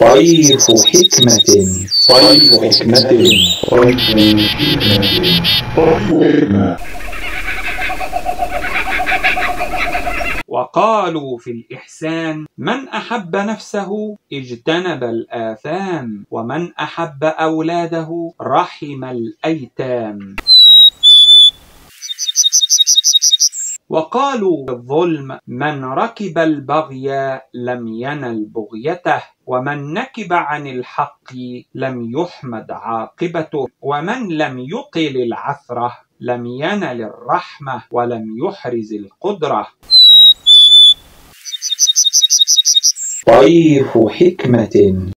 طيف حكمة. طيف حكمة. طيف حكمة وقالوا في الإحسان من أحب نفسه اجتنب الآثام ومن أحب أولاده رحم الأيتام. وقالوا بالظلم من ركب البغي لم ينل بغيته. ومن نكب عن الحق لم يحمد عاقبته ومن لم يقل العثرة لم ينل الرحمة ولم يحرز القدرة. طيف حكمة.